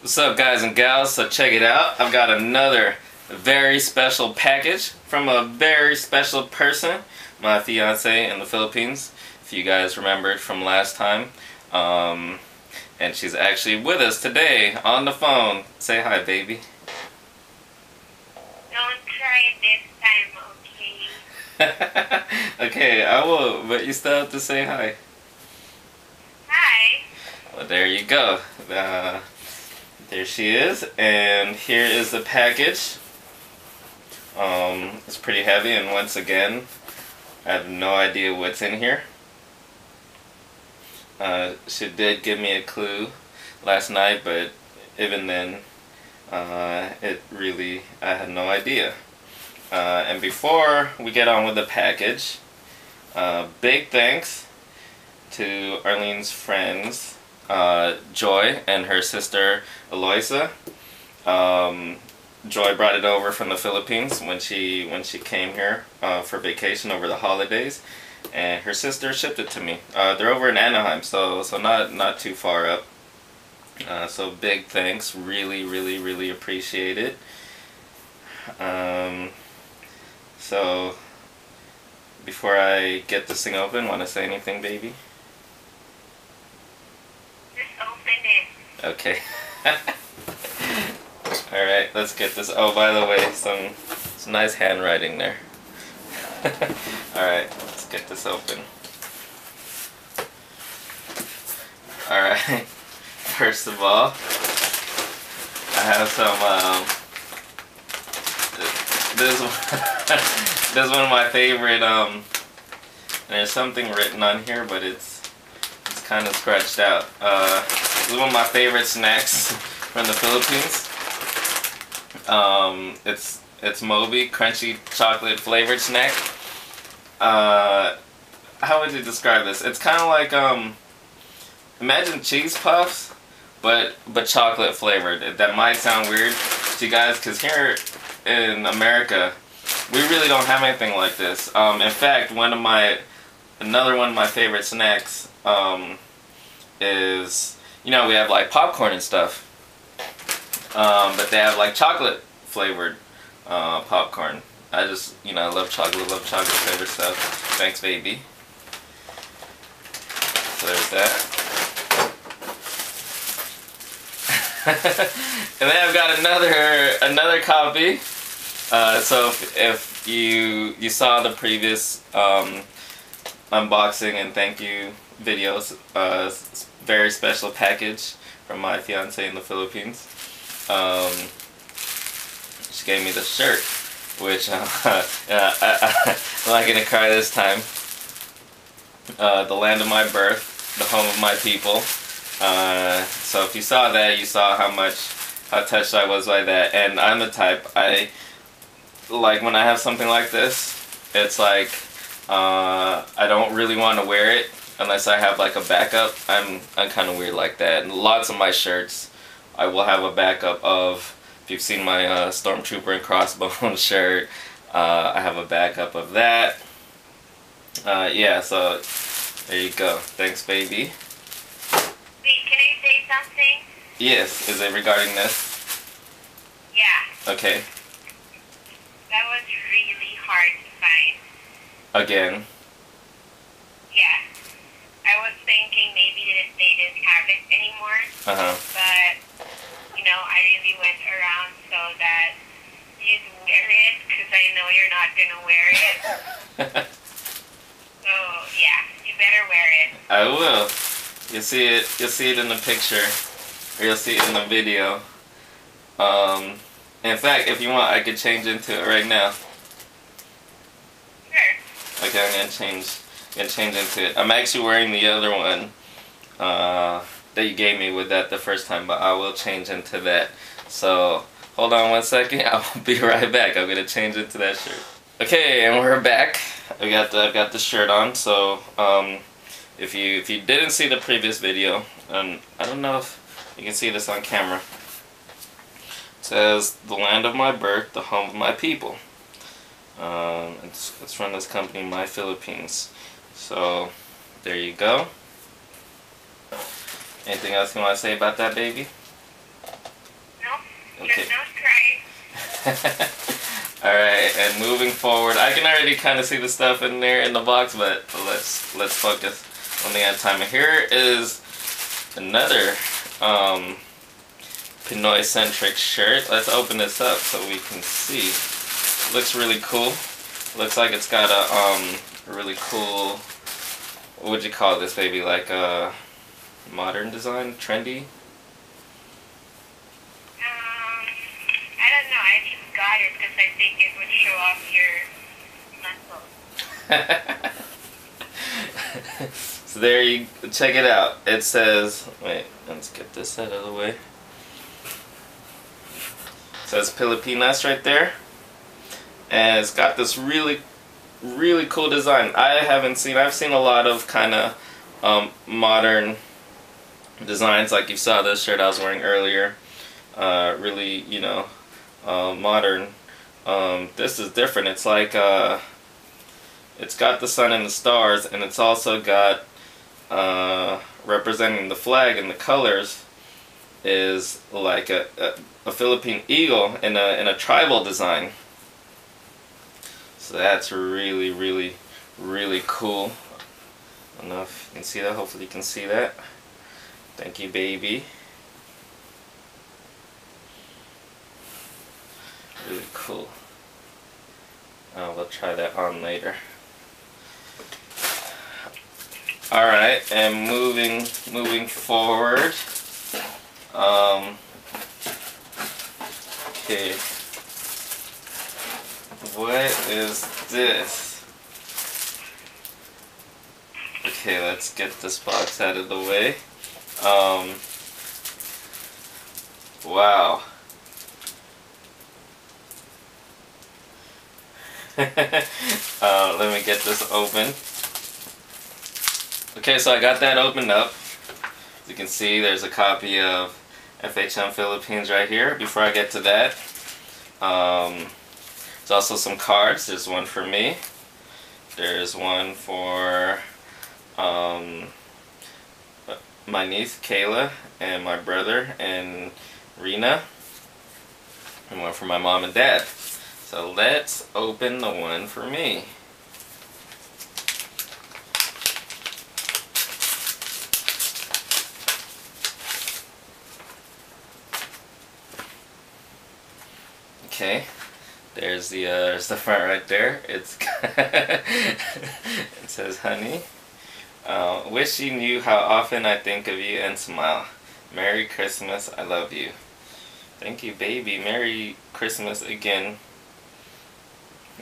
What's up guys and gals? So check it out. I've got another very special package from a very special person, my fiance in the Philippines. If you guys remembered from last time. Um, and she's actually with us today on the phone. Say hi, baby. Don't try this time, okay? okay, I will, but you still have to say hi. Hi. Well, there you go. Uh, there she is, and here is the package. Um, it's pretty heavy, and once again, I have no idea what's in here. Uh, she did give me a clue last night, but even then, uh, it really, I had no idea. Uh, and before we get on with the package, uh, big thanks to Arlene's friends uh, Joy and her sister Eloisa. Um, Joy brought it over from the Philippines when she when she came here uh, for vacation over the holidays, and her sister shipped it to me. Uh, they're over in Anaheim, so so not not too far up. Uh, so big thanks, really really really appreciate it. Um, so before I get this thing open, want to say anything, baby? Okay. Alright, let's get this. Oh, by the way, some, some nice handwriting there. Alright, let's get this open. Alright, first of all, I have some, um, this, this is one of my favorite, um, there's something written on here, but it's, it's kind of scratched out. Uh, this is one of my favorite snacks from the Philippines. Um, it's it's Moby crunchy chocolate flavored snack. Uh, how would you describe this? It's kind of like um, imagine cheese puffs, but but chocolate flavored. That might sound weird to you guys, because here in America, we really don't have anything like this. Um, in fact, one of my another one of my favorite snacks um, is you know, we have like popcorn and stuff. Um, but they have like chocolate flavored uh, popcorn. I just, you know, I love chocolate, love chocolate flavored stuff. Thanks, baby. So there's that. and then I've got another another copy. Uh, so if, if, you you saw the previous um, unboxing and thank you videos, uh, very special package from my fiance in the Philippines. Um, she gave me the shirt, which uh, I, am not gonna cry this time. Uh, the land of my birth, the home of my people. Uh, so if you saw that, you saw how much, how touched I was by that. And I'm the type, I, like when I have something like this, it's like, uh, I don't really want to wear it unless I have like a backup. I'm I'm kind of weird like that. And lots of my shirts, I will have a backup of. If you've seen my uh, Stormtrooper and Crossbones shirt, uh, I have a backup of that. Uh, yeah, so there you go. Thanks, baby. Wait, can I say something? Yes. Is it regarding this? Yeah. Okay. That was really hard to find. Again. I was thinking maybe that they didn't have it anymore. Uh-huh. But, you know, I really went around so that you'd wear it because I know you're not going to wear it. so, yeah, you better wear it. I will. You'll see it, you'll see it in the picture. Or you'll see it in the video. Um, in fact, if you want, I could change into it right now. Sure. Okay, I'm going to change gonna change into it. I'm actually wearing the other one uh, that you gave me with that the first time, but I will change into that. So hold on one second. I'll be right back. I'm gonna change into that shirt. Okay, and we're back. I got the, I've got the shirt on. So um, if you if you didn't see the previous video, and I don't know if you can see this on camera. It says the land of my birth, the home of my people. Um, it's, it's from this company, My Philippines. So, there you go. Anything else you want to say about that, baby? Alright, and moving forward, I can already kind of see the stuff in there in the box, but let's let's focus on the end time. Here is another um, Pinoy centric shirt. Let's open this up so we can see. Looks really cool. Looks like it's got a um, really cool, what would you call this baby? Like a modern design, trendy? Um, I don't know. I just got it because I think it would show off your muscles. so there you check it out. It says wait, let's get this out of the way. It says Pilipinas right there. And it's got this really really cool design. I haven't seen I've seen a lot of kind of um, modern designs like you saw this shirt I was wearing earlier. Uh, really, you know, uh, modern. Um, this is different. It's like uh, it's got the sun and the stars, and it's also got uh, representing the flag and the colors is like a, a, a, Philippine eagle in a in a tribal design. So that's really, really, really cool. I don't know if you can see that. Hopefully you can see that. Thank you, baby. Really cool. Oh, we'll try that on later. Alright, and moving moving forward. Um, okay. What is this? Okay, let's get this box out of the way. Um, wow. uh, let me get this open. Okay, so I got that opened up. As you can see, there's a copy of FHM Philippines right here. Before I get to that, um, there's also some cards. There's one for me. There's one for um, my niece Kayla and my brother and Rena. And one for my mom and dad. So let's open the one for me. Okay, there's the uh, there's the front right there. It's it says honey. Uh, wish you knew how often I think of you and smile. Merry Christmas, I love you. Thank you, baby. Merry Christmas again.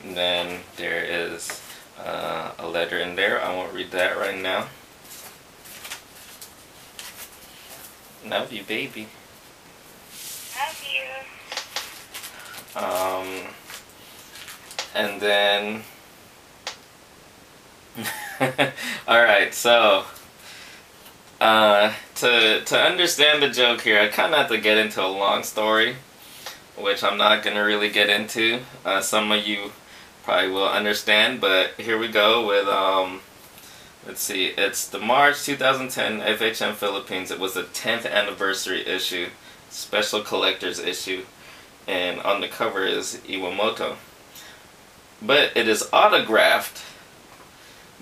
And then there is uh, a letter in there. I won't read that right now. Love you, baby. Love you. Um, and then Alright, so uh, to to understand the joke here, I kind of have to get into a long story, which I'm not gonna really get into. Uh, some of you probably will understand, but here we go with um, let's see, it's the March 2010 FHM Philippines. It was the 10th anniversary issue, special collector's issue, and on the cover is Iwamoto. But it is autographed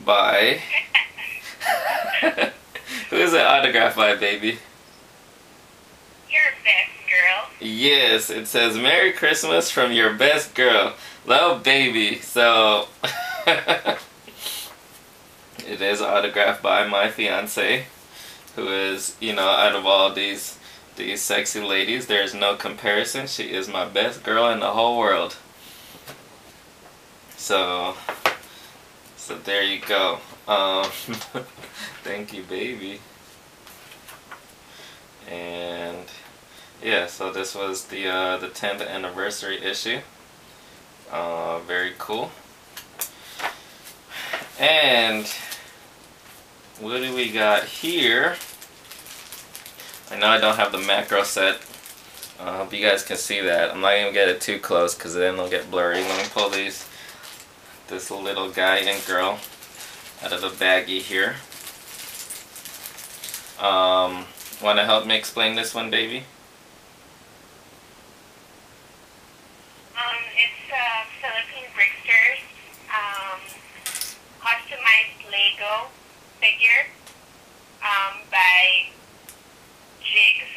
by. Who is it autographed by, baby? Your best girl. Yes, it says Merry Christmas from your best girl. Love, baby. So. it is autographed by my fiance, who is, you know, out of all these these sexy ladies, there is no comparison. She is my best girl in the whole world. So, so there you go. Um, thank you, baby. And yeah, so this was the uh, the 10th anniversary issue. Uh, very cool. And what do we got here? I know I don't have the macro set. I uh, hope you guys can see that. I'm not going to get it too close because then it'll get blurry. Let me pull these this little guy and girl out of a baggie here. Um, Want to help me explain this one, baby? Um, it's uh, Philippine Bricksters um, customized Lego figure um, by Jigs.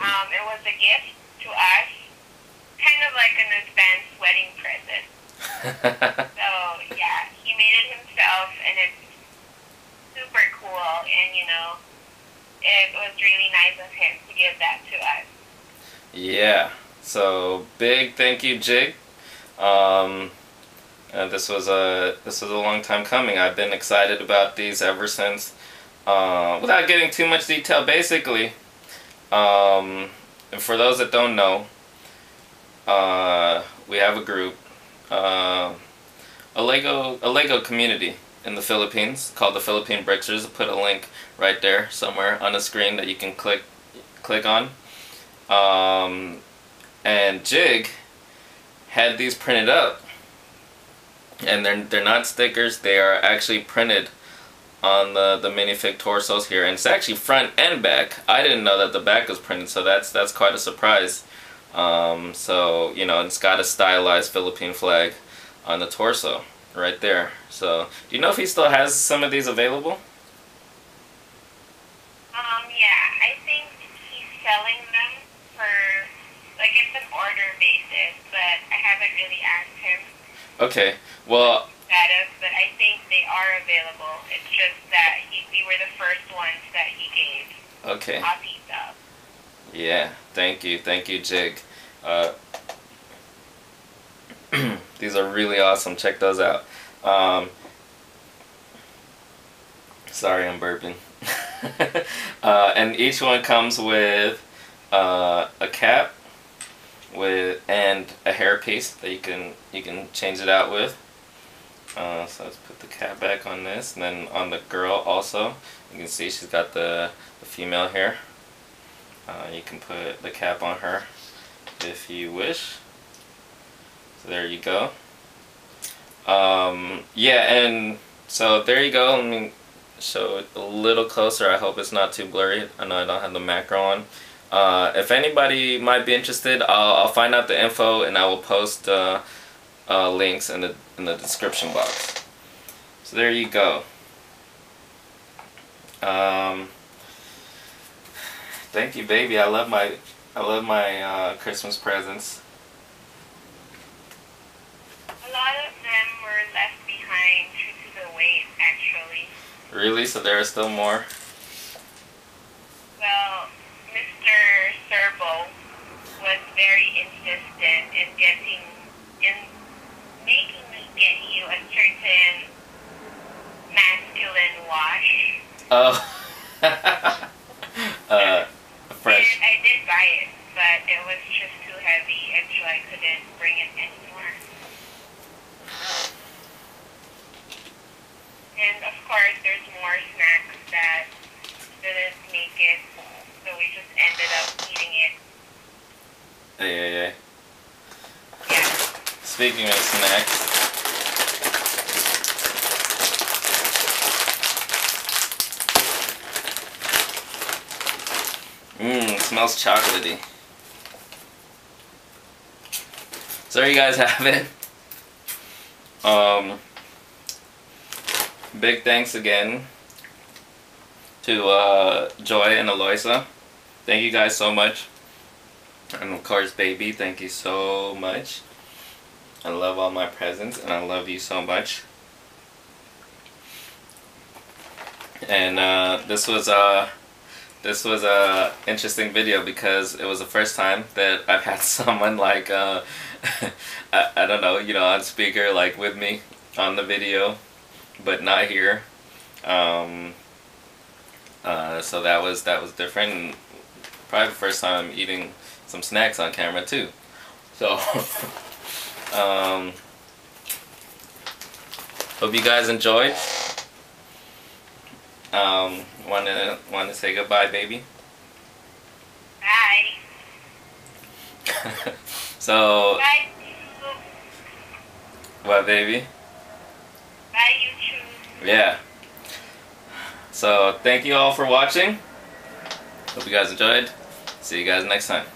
Um, it was a gift to us, kind of like an advanced wedding present so yeah, he made it himself, and it's super cool. And you know, it was really nice of him to give that to us. Yeah. So big thank you, Jig. Um, and this was a this was a long time coming. I've been excited about these ever since. Uh, without getting too much detail, basically, um, and for those that don't know, uh, we have a group, uh, a Lego a Lego community in the Philippines called the Philippine Bricksters. Put a link right there somewhere on the screen that you can click click on. Um, and Jig had these printed up. And they're they're not stickers. They are actually printed on the the minifig torsos here. And it's actually front and back. I didn't know that the back was printed so that's that's quite a surprise um, so you know it's got a stylized Philippine flag on the torso right there so do you know if he still has some of these available um yeah I think he's selling them for like it's an order basis but I haven't really asked him okay well, status, but I think they are available. It's just that he, we were the first ones that he gave. Okay. Copies of. Yeah, thank you, thank you, Jig. Uh, these are really awesome. Check those out. Um, sorry, I'm burping. uh, and each one comes with uh, a cap with and a hairpiece that you can you can change it out with. Uh, so let's put the cap back on this, and then on the girl also, you can see she's got the, the female hair. Uh, you can put the cap on her if you wish. So there you go. Um, yeah, and so there you go. Let me show it a little closer. I hope it's not too blurry. I know I don't have the macro on. Uh, if anybody might be interested, I'll, I'll, find out the info and I will post uh, uh, links in the in the description box. So there you go. Um, thank you, baby. I love my I love my uh, Christmas presents. A lot of them were left behind due to the wait, actually. Really? So there are still more? Well, Mr. Serbo was very insistent in getting in making me get you a certain masculine wash. Oh. uh, fresh. And I did buy it, but it was just too heavy, and so I couldn't bring it anymore. And of course, there's more snacks that didn't make it, so we just ended up eating it. Hey, hey, hey. Yeah. Speaking of snacks, Mmm, smells chocolatey. So there you guys have it. Um, big thanks again to uh, Joy and Eloisa. Thank you guys so much. And of course, baby, thank you so much. I love all my presents and I love you so much. And uh, this was a this was a interesting video because it was the first time that I've had someone like uh, I, I don't know you know on speaker like with me on the video but not here um, uh, so that was that was different and probably the first time I'm eating some snacks on camera too so Um, hope you guys enjoyed. Um, want to want to say goodbye, baby. Bye. so. Bye. What, baby? Bye, YouTube. Yeah. So thank you all for watching. Hope you guys enjoyed. See you guys next time.